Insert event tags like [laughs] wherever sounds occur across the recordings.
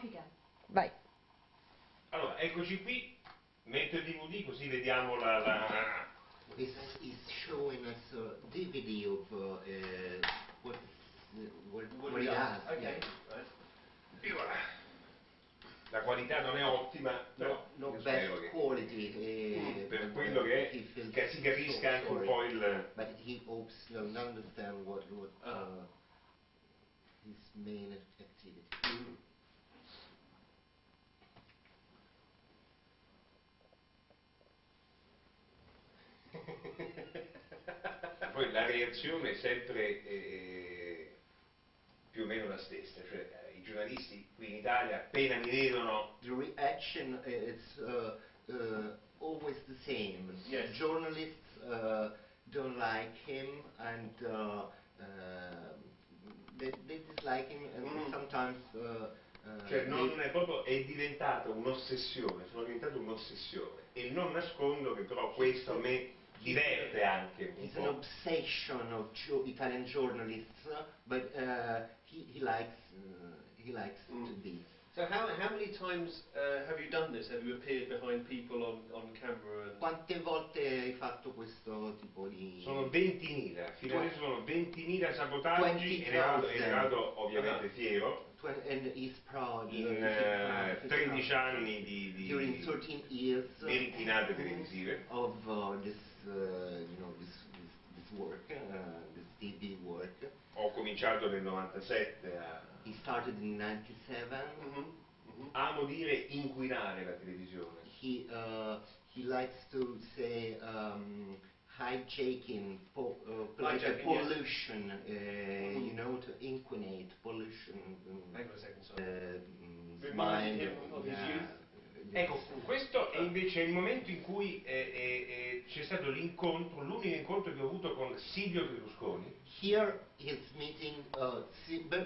Go. Vai. Allora, eccoci qui, metto il DVD così vediamo la... la... This is showing us a DVD of uh, uh, what, uh, what, What we has. Okay. e voilà. La qualità non è ottima, però No, no spero best che quality. uh, per quello uh, che he è, che si capisca so anche un po' il... But he hopes you'll understand what, what Ah. uh, his main activity. Mhm. Poi la reazione è sempre eh, più o meno la stessa, cioè eh, i giornalisti qui in Italia appena mi vedono The reaction uh, is uh, uh, always the same. Yes. Journalists uh, don't like him and uh, uh, they, they dislike him and Mm. sometimes uh, uh, Cioè non è proprio, è diventato un'ossessione, sono diventato un'ossessione e non nascondo che però questo a me diverte anche un It's an po'. obsession of jo- Italian journalists, but uh, he, he likes uh, he likes to Mm. be. So how, how many times uh, have you done this? Have you appeared behind people on, on camera? And... Quante volte hai fatto questo tipo di... Sono 20.000, fino adesso sono 20.000 sabotaggi e ne 20.000. vado, e ne vado ovviamente fiero. Twen- and he's proud. uh, In he's eh, proud 13 anni di, di, During 13 years uh, di ritinate televisive. of uh, this, uh, you know, this, this, this work, uh, this TV work. Ho cominciato nel 97 a, He started in 97. Mhm, mhm. amo dire, inquinare la televisione. He uh, he likes to say um, hijacking, po- uh, Hijacking, yes. pollution, uh, Mhm. you know, to inquinate pollution. um, Hang on a second, sorry. uh, mm, mind, him of his yeah, youth? Ecco, questo è invece il momento in cui eh, eh, eh, c'è stato l'incontro, l'unico incontro che ho avuto con Silvio Berlusconi, Here he's meeting uh,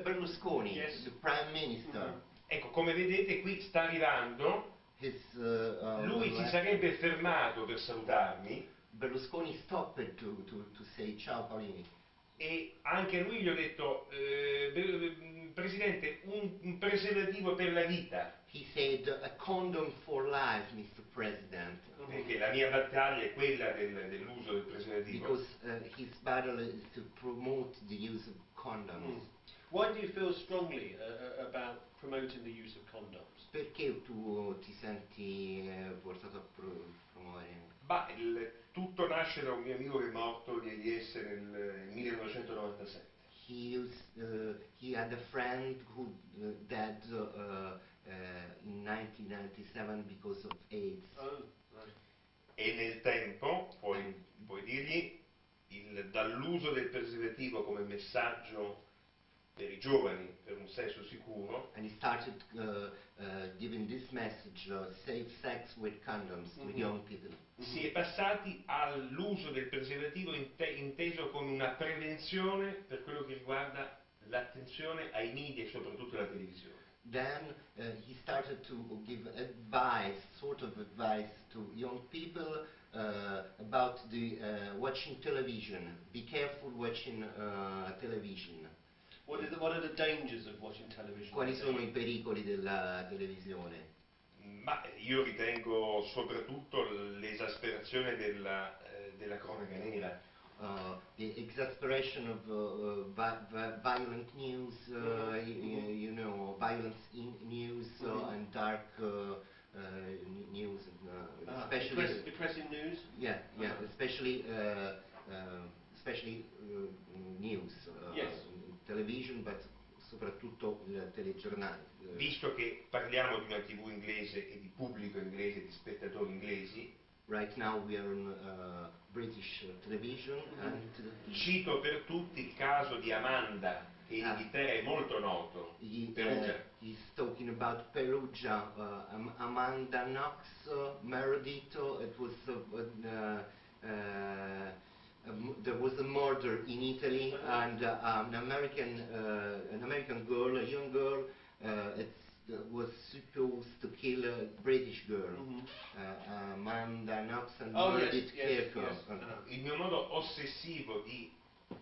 Berlusconi, Yes. the prime minister. Mhm. Ecco, come vedete qui sta arrivando, His, uh, uh, lui si sarebbe fermato per salutarmi Berlusconi stopped to, to, to say ciao Paolini. E anche a lui gli ho detto, eh, Presidente, un, un preservativo per la vita, He said, a condom for life, Mr. President. perché la mia battaglia è quella del- dell'uso del preservativo. Because uh, his battle is to promote the use of condoms. Mm. Why do you feel strongly uh, uh, about promoting the use of condoms? Perché tu ti senti eh, portato a pro- promuovere? Ma il- tutto nasce da un mio amico che è morto di AIDS nel 1997. He, used, uh, he had a friend who uh, died uh, uh, in 1997 because of AIDS. Oh, right. E nel tempo, puoi, puoi dirgli, il- dall'uso del preservativo come messaggio per i giovani, per un sesso sicuro, And he started uh, uh, giving this message, uh, safe sex with condoms to Mhm. young people. si è passati all'uso del preservativo inte- inteso come una prevenzione per quello che riguarda l'attenzione ai media e soprattutto alla televisione. Then uh, he started to give advice, sort of advice to young people uh, about the uh, watching television. Be careful watching uh, television. What, is the, what are the dangers of watching television? Quali sono i pericoli della televisione? Ma io ritengo soprattutto l'esasperazione della, eh, della cronaca nera. Uh, the exasperation of uh, uh, vi- vi- violent news, uh, y- y- you know, violence in news uh, Mhm. and dark uh, uh, n- news, uh, Ah, especially. depress- depressing news? Yeah, yeah, Uh-huh. especially uh, uh, especially uh, news, uh, Yes. Television, but soprattutto il telegiornale. Uh, Visto che parliamo di una tv inglese e di pubblico inglese, di spettatori inglesi, right now we are on uh, British uh, television and uh, cito per tutti il caso di Amanda, che in Ah. Inghilterra è molto noto, he, Perugia. uh, he's talking about Perugia, uh, Am- Amanda Knox, uh, Meredito, it was uh, uh, uh, um, there was a murder in Italy and uh, an American uh, an American girl, a young girl, uh, it's, uh, was supposed to kill a British girl, Mhm. uh, Amanda Knox and Oh, yes, yes, yes. Uh-huh. il mio modo ossessivo di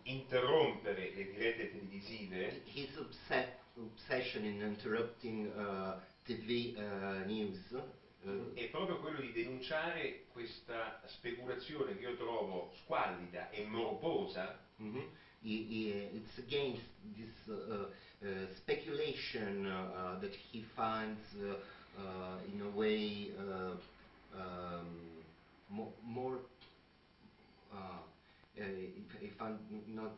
interrompere le dirette televisive His obsess- obsession in interrupting uh, TV uh, news. Uh, è proprio quello di denunciare questa speculazione che io trovo squallida e morbosa. He- he- it's against this uh, uh, speculation uh, uh, that he finds uh, uh, in a way uh, um, mo- more. Uh, uh, if, if I'm not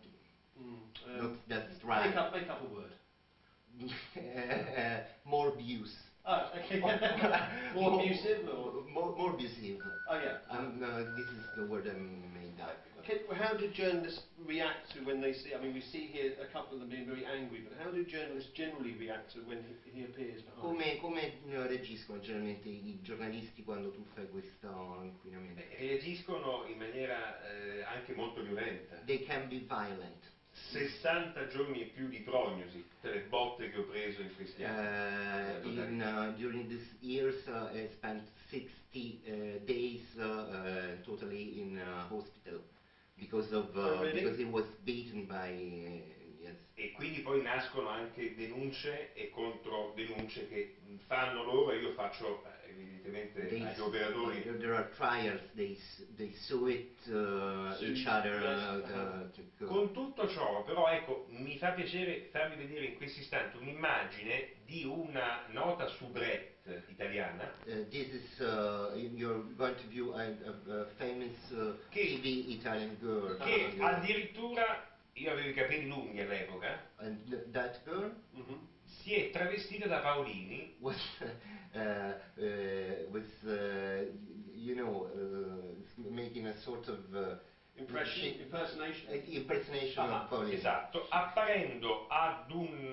Mm, not that's right. Make up, make up a word. [laughs] more abuse. Oh, okay. [laughs] More abusive or? More, more abusive. Oh yeah. Um, no, this is the word I made up. Well, how do journalists react to when they see? I mean, we see here a couple of them being very angry, but how do journalists generally react to when he, he appears behind? Come, come eh, reagiscono generalmente i giornalisti quando tu fai questo inquinamento? Eh, reagiscono in maniera eh, anche molto violenta. They can be violent. 60 giorni e più di prognosi, tutte le botte che ho preso in questi anni. Uh, uh, during these years, uh, I spent 60 uh, days uh, uh, totally in uh, hospital because of Oh, uh, really? because he was beaten by poi nascono anche denunce e contro denunce che fanno loro e io faccio eh, evidentemente They, agli operatori there, are trials. They they it uh, Sue, each other. uh. Con tutto ciò, però, ecco, mi fa piacere farvi vedere in questo istante un'immagine di una nota soubrette italiana Uh, this is uh, you're going to view a, a, a famous uh, Che- TV Italian girl. che Uh, addirittura, io avevo i capelli lunghi all'epoca, and th- that girl Mhm. si è travestita da Paolini was [laughs] uh, uh, was uh, you know uh, making a sort of uh, Impression, impersonation. uh, impersonation Ah, of Pauline. esatto, apparendo ad un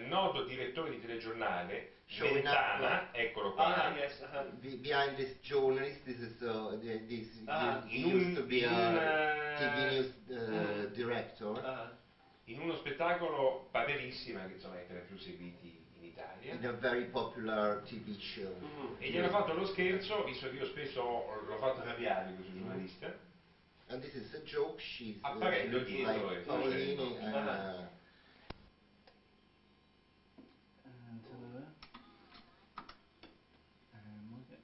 noto direttore di telegiornale, Mentana, eccolo qua, Ah, yes. Be- behind this journalist, this is uh, this Ah, in used un- to be in a eh, TV uh, mm. director. Uh-huh. in uno spettacolo paperissima che insomma è tra i più seguiti in Italia. in a very popular TV show. Mhm. E gli hanno fatto lo scherzo, visto che io spesso ho- l'ho fatto arrabbiare questo Mm-hmm. giornalista, And this is a joke. She's uh, Apparendo looks dietro like e facendo- Uh, And hello there. Um, was it?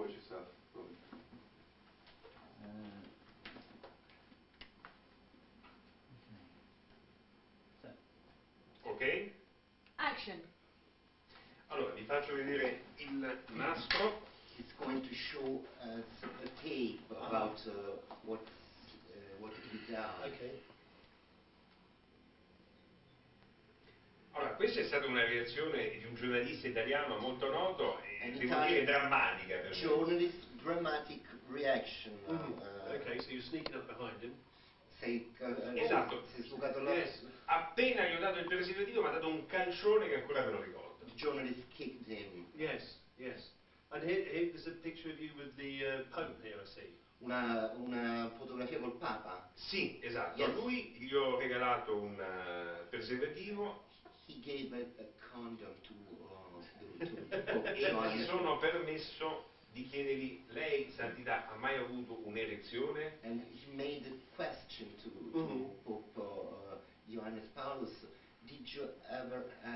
Ok? Watch yourself. Uh, Ok? Action. Allora, vi faccio vedere il nastro. it's going to show us a tape about uh, what uh, what he does. Okay. Allora, questa è stata una reazione di un giornalista italiano molto noto An devo Italian dire drammatica per me. Journalist dramatic reaction. uh, Mhm. uh, Okay, so you're sneaking up behind him. Sei, uh, Esatto. è sbucato là. Yes. Appena gli ho dato il preservativo mi ha dato un calcione che ancora me lo ricordo. The journalist kicked him. Yes, yes. And here, here there's a picture of you with the uh, Pope here, I see. Una, una fotografia col Papa. Sì, esatto. Yes. A lui gli ho regalato un eh, preservativo He gave a, a condom to, uh, e mi sono permesso di chiedergli, lei, Santità, ha mai avuto un'erezione? And he made a question to, to Mhm. Pope uh, Johannes Paulus, did you ever uh,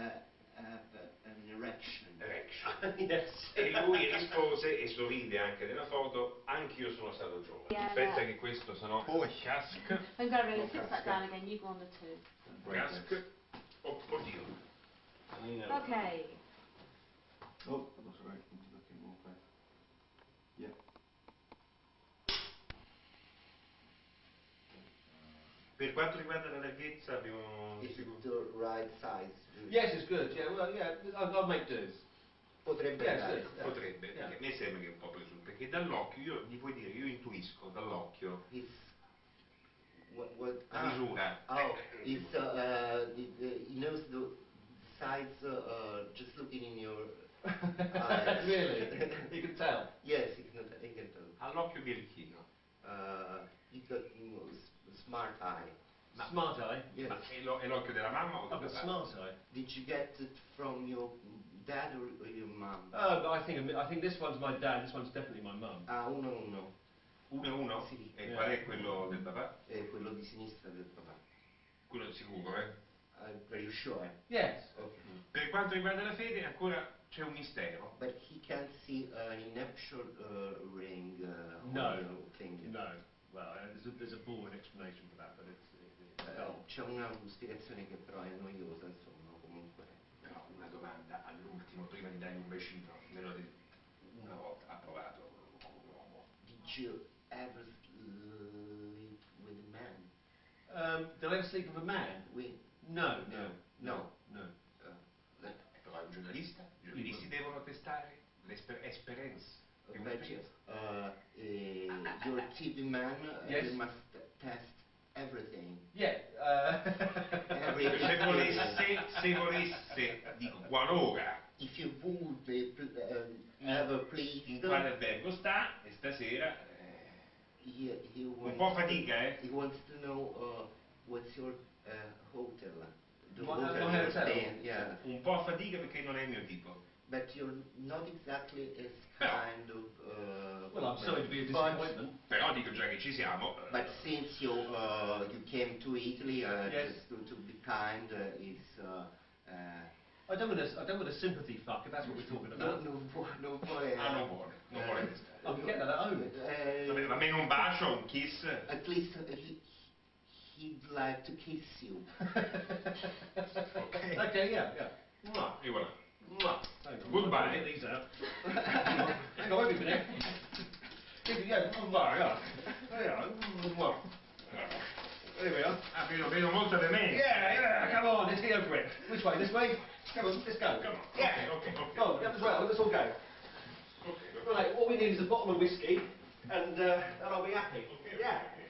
have an erection? Erection. [laughs] yes. E lui rispose, e sorride anche nella foto, anch'io sono stato giovane. Yeah, Aspetta yeah. che questo, se no, cask, I'm to really sit that down again. You go on the two. cask, oh, oddio. Okay. Oh, that's all right. Need to look in more quick. Yeah. Per quanto riguarda la larghezza abbiamo... Is it the right size? Yes, it's good. Yeah, well, yeah, I'll, I'll make do. Potrebbe Yes, andare. yes. Potrebbe, Yeah. perché a me sembra che è un po' presunto, perché dall'occhio, io gli puoi dire, io intuisco dall'occhio His, what, what, la ah, misura. Oh, it's, uh, uh, the, the, he knows the size uh, uh, just looking in your eyes. [laughs] really? You can tell. Yes, he can, he can tell. All'occhio birichino. Uh, he's got you know, s- smart eye. Ma- Smart eye. Yes. Ma è, lo- è l'occhio della mamma o I've del got papà? smart eye. Did you get it from your dad or, or your mom? Oh, but I think I think this one's my dad. This one's definitely my mum. Ah, uno uno. Uno e uno? Sì. E qual è quello del papà? è quello di sinistra del papà. Quello sicuro, eh? I'm very sure. Yes. Okay. Per quanto riguarda la fede ancora c'è un mistero. But he can't see an nuptial uh, ring uh, No. on your finger. No. Well, uh, there's, a, there's a boring explanation for that, but it's, it's Eh, c'è una spiegazione che però è noiosa, insomma, comunque. Però una domanda all'ultimo, prima di dargli un bacino, me lo dico. Una volta ha provato con un uomo. Did you ever sleep with a man? Um, did I ever sleep with a man? We, No, No. no, no. uh, giornalista, i giornalisti devono testare l'esperienza. di but un'esperienza. uh, eh, your TV man uh, Yes. you must test everything. Yeah. Uh, Every [laughs] Se volesse, se volesse, dico qualora If you would uh, ever pleased, in quale albergo sta e stasera eh, he, he wants po' fatica, eh? He wants to know uh, what's your uh, hotel. The staying, yeah. un po' a fatica perché non è il mio tipo. But you're not exactly as [laughs] Però- kind of. Uh, well, I'm sorry to be a but- disappointment. Però dico già che ci siamo. eh, But since you uh, you came to Italy, uh, Yes. just to, to be kind uh, is. Uh, uh, I don't want a, I don't want a sympathy fuck if that's what we're talking no, about. [laughs] non vuole, non vuole. Ah, non vuole, non eh, vuole testare. I can get that at home. eh, Vabbè, va bene un bacio, un kiss. At least uh, he, he'd like to kiss you. Ok. Okay, yeah, yeah. Mua, voilà. Mwah. Hang on, Goodbye. I'm gonna Get these out. Hang on, wait a minute. Here we go. Mwah, yeah. There you are. Mwah. There we are. Ah, vedo, vedo molta veemenza. Yeah, yeah, come on, let's get over it. Which way? This way? Come on, let's go. Come on. Yeah. Okay, okay, okay. Come on, up as well, let's all go. Ok, ok. Right, all we need is a bottle of whiskey, and, uh, and I'll be happy. Okay. Yeah.